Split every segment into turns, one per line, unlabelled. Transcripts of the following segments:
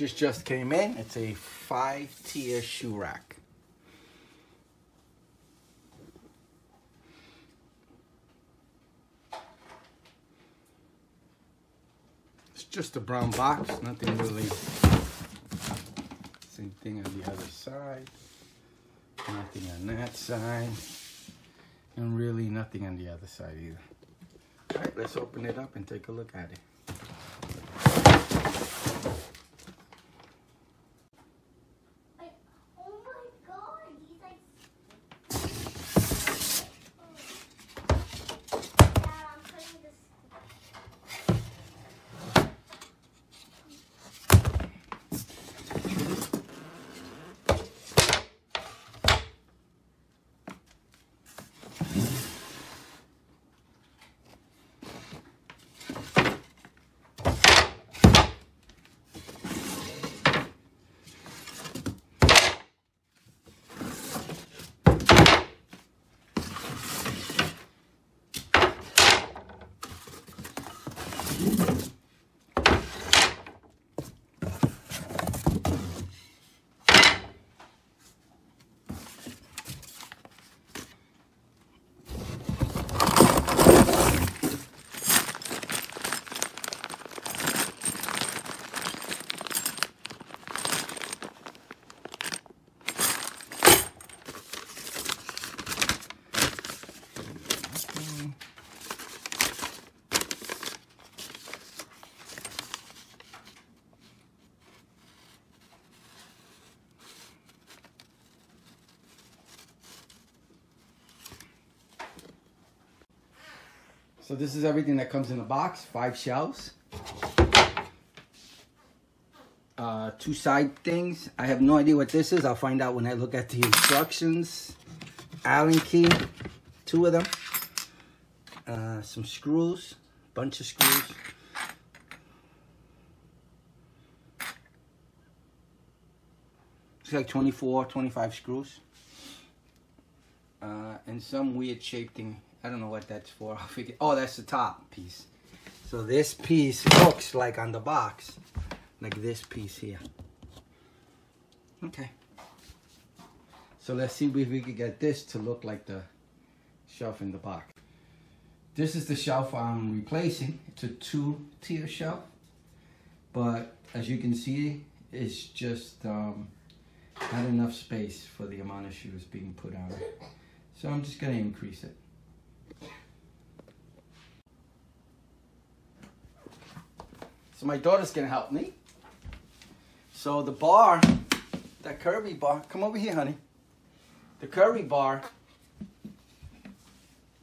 This just came in. It's a five tier shoe rack. It's just a brown box, nothing really. Same thing on the other side. Nothing on that side. And really nothing on the other side either. All right, let's open it up and take a look at it. So this is everything that comes in the box. Five shelves. Uh, two side things. I have no idea what this is. I'll find out when I look at the instructions. Allen key. Two of them. Uh, some screws. Bunch of screws. It's like 24, 25 screws. Uh, and some weird shaped thing. I don't know what that's for. I'll figure. Oh, that's the top piece. So this piece looks like on the box, like this piece here. Okay. So let's see if we can get this to look like the shelf in the box. This is the shelf I'm replacing. It's a two-tier shelf, but as you can see, it's just um, not enough space for the amount of shoes being put on it. So I'm just gonna increase it. So my daughter's gonna help me. So the bar, that curvy bar, come over here, honey. The curvy bar,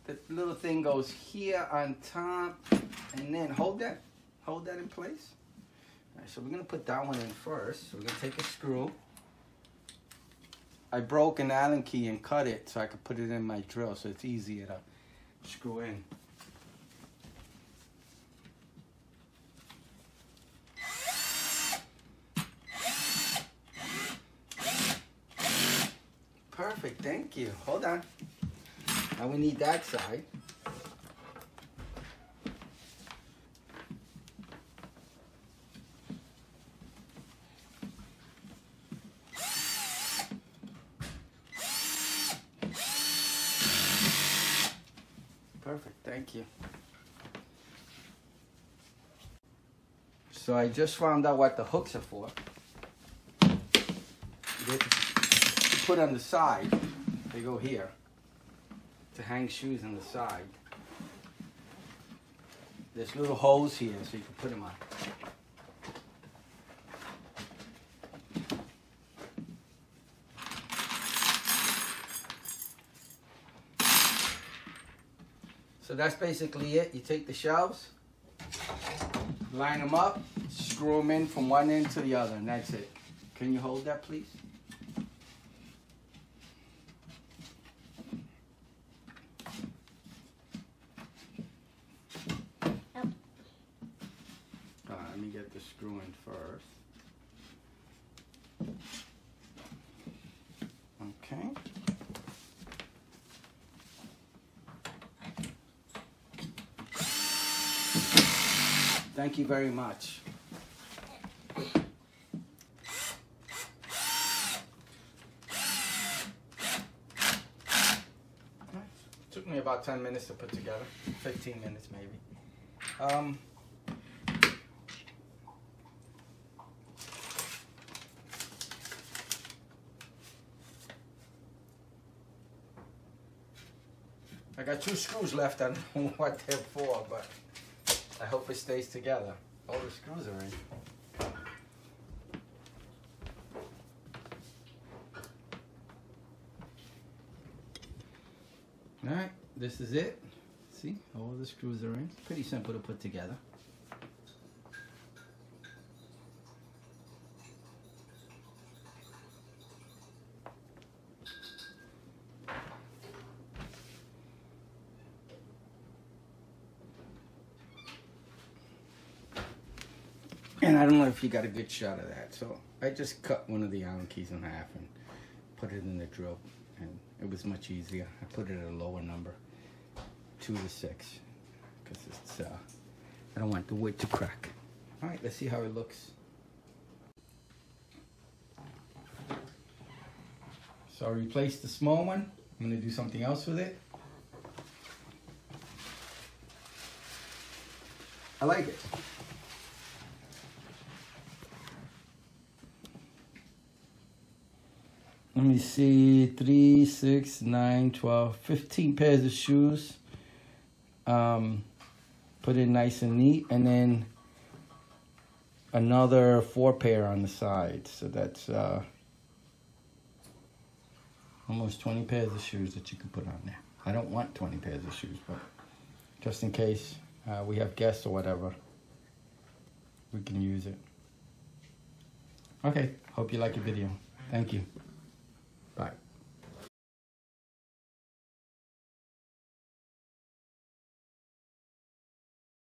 the little thing goes here on top, and then hold that, hold that in place. All right, so we're gonna put that one in first. So we're gonna take a screw. I broke an Allen key and cut it so I could put it in my drill, so it's easier to screw in. Perfect, thank you. Hold on. Now we need that side. Perfect, thank you. So I just found out what the hooks are for. To put on the side. They go here to hang shoes on the side. There's little holes here so you can put them on. So that's basically it. You take the shelves, line them up, screw them in from one end to the other, and that's it. Can you hold that, please? Uh, let me get the screw in first. Thank you very much. Took me about 10 minutes to put together, 15 minutes maybe. Um, I got two screws left. I don't know what they're for, but I hope it stays together. All the screws are in. All right, this is it. See, all the screws are in. Pretty simple to put together. And I don't know if you got a good shot of that. So I just cut one of the Allen keys in half and put it in the drill. And it was much easier. I put it at a lower number, two to six. Because it's, uh, I don't want the wood to crack. All right, let's see how it looks. So I replaced the small one. I'm gonna do something else with it. I like it. Let me see, three, six, nine, 12, 15 pairs of shoes. Um, put it nice and neat, and then another four pair on the side. So that's uh, almost 20 pairs of shoes that you can put on there. I don't want 20 pairs of shoes, but just in case uh, we have guests or whatever, we can use it. Okay, hope you like the video. Thank you.